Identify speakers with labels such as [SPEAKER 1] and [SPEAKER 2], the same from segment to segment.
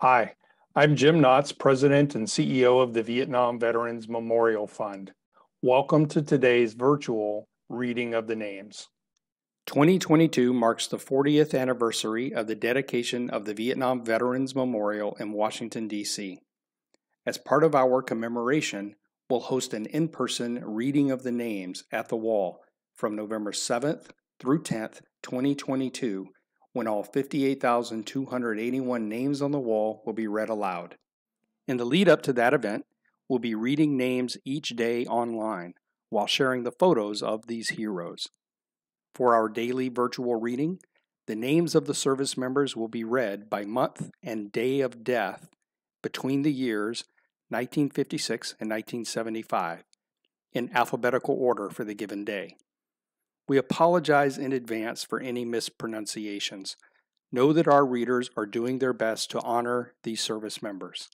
[SPEAKER 1] Hi, I'm Jim Knotts, President and CEO of the Vietnam Veterans Memorial Fund. Welcome to today's virtual reading of the names. 2022 marks the 40th anniversary of the dedication of the Vietnam Veterans Memorial in Washington, D.C. As part of our commemoration, we'll host an in person reading of the names at the wall from November 7th through 10th, 2022, when all 58,281 names on the wall will be read aloud. In the lead up to that event, we'll be reading names each day online while sharing the photos of these heroes. For our daily virtual reading, the names of the service members will be read by month and day of death between the years 1956 and 1975 in alphabetical order for the given day. We apologize in advance for any mispronunciations. Know that our readers are doing their best to honor these service members.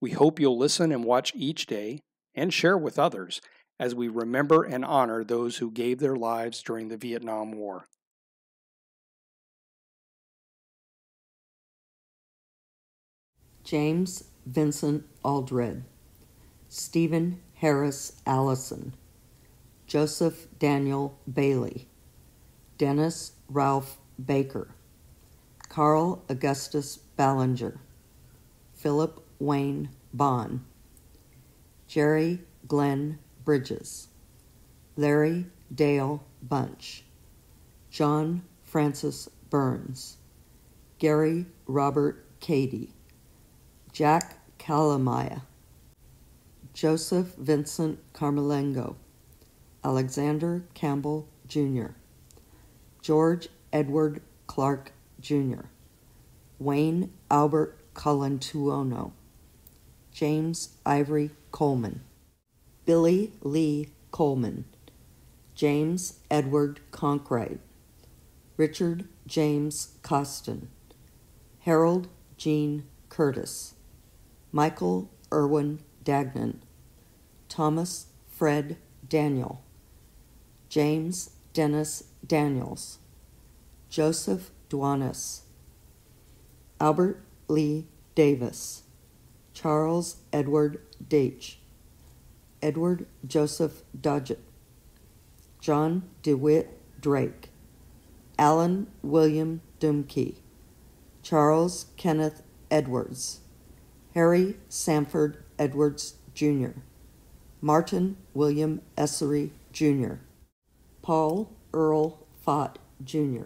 [SPEAKER 1] We hope you'll listen and watch each day and share with others as we remember and honor those who gave their lives during the Vietnam War.
[SPEAKER 2] James Vincent Aldred, Stephen Harris Allison, Joseph Daniel Bailey, Dennis Ralph Baker, Carl Augustus Ballinger, Philip Wayne Bond, Jerry Glenn Bridges, Larry Dale Bunch, John Francis Burns, Gary Robert Cady, Jack Calamaya, Joseph Vincent Camerlengo, Alexander Campbell Jr., George Edward Clark Jr., Wayne Albert Colantuono, James Ivory Coleman, Billy Lee Coleman, James Edward Conkright, Richard James Costin, Harold Jean Curtis, Michael Irwin Dagnan, Thomas Fred Daniel, James Dennis Daniels, Joseph Duanes, Albert Lee Davis, Charles Edward Deitch, Edward Joseph Dodgett, John DeWitt Drake, Alan William Dumke, Charles Kenneth Edwards, Harry Sanford Edwards Jr., Martin William Essery Jr., Paul Earl Fott Jr.,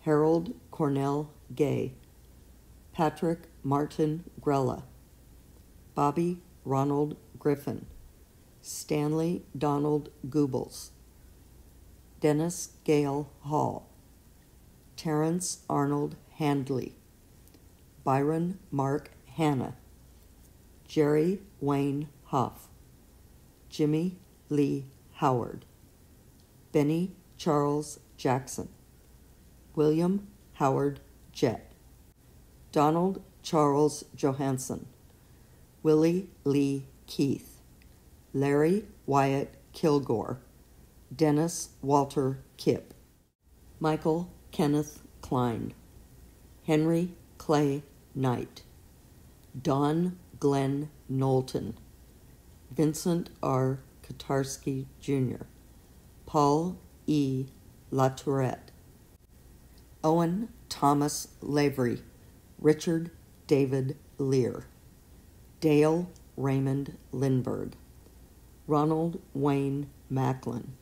[SPEAKER 2] Harold Cornell Gay, Patrick Martin Grella, Bobby Ronald Griffin, Stanley Donald Goebbels, Dennis Gale Hall, Terrence Arnold Handley, Byron Mark Hanna, Jerry Wayne Huff, Jimmy Lee Howard, Benny Charles Jackson, William Howard Jett, Donald Charles Johansson, Willie Lee Keith, Larry Wyatt Kilgore, Dennis Walter Kipp, Michael Kenneth Klein, Henry Clay Knight, Don Glenn Knowlton, Vincent R. Katarsky Jr., Paul E. Latourette, Owen Thomas Lavery, Richard David Lear, Dale Raymond Lindberg, Ronald Wayne Macklin,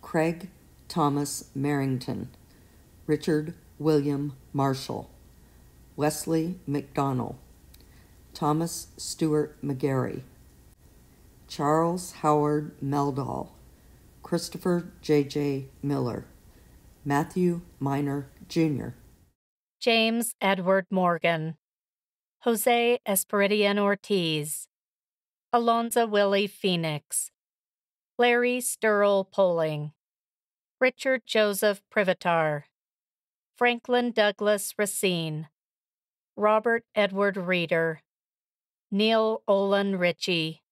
[SPEAKER 2] Craig Thomas Merrington, Richard William Marshall, Wesley McDonnell, Thomas Stewart McGarry, Charles Howard Meldal, Christopher J.J. Miller, Matthew Miner Jr.,
[SPEAKER 3] James Edward Morgan, Jose Esperidian Ortiz, Alonzo Willie Phoenix, Larry Sturl Poling, Richard Joseph Privatar, Franklin Douglas Racine, Robert Edward Reeder, Neil Olin Ritchie,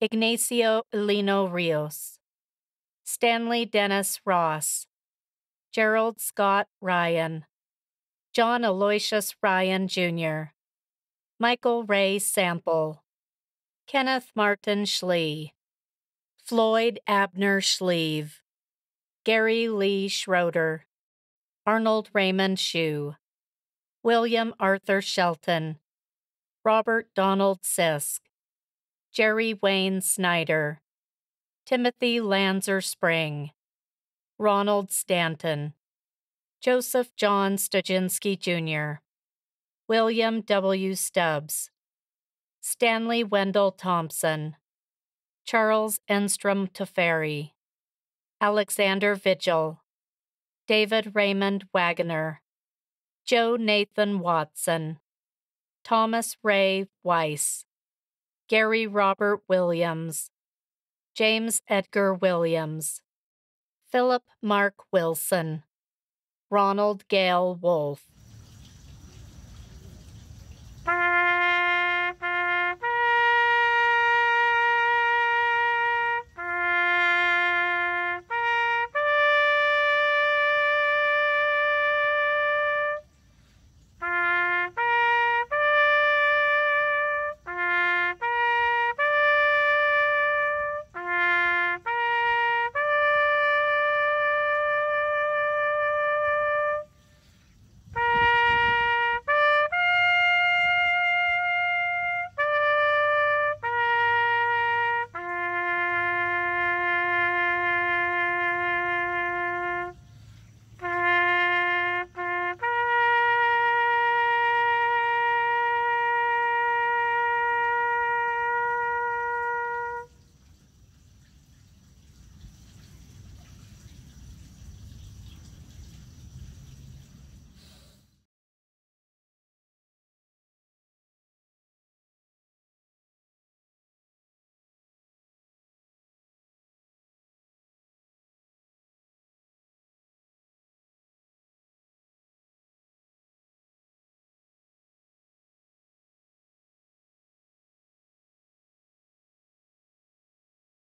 [SPEAKER 3] Ignacio Lino Rios, Stanley Dennis Ross, Gerald Scott Ryan, John Aloysius Ryan Jr., Michael Ray Sample, Kenneth Martin Schlee, Floyd Abner Schlieve, Gary Lee Schroeder, Arnold Raymond Shue, William Arthur Shelton, Robert Donald Sisk, Jerry Wayne Snyder, Timothy Lanzer Spring, Ronald Stanton, Joseph John Stojinski Jr., William W. Stubbs, Stanley Wendell Thompson, Charles Enstrom Teferi, Alexander Vigil, David Raymond Wagoner, Joe Nathan Watson, Thomas Ray Weiss, Gary Robert Williams, James Edgar Williams, Philip Mark Wilson, Ronald Gale Wolfe.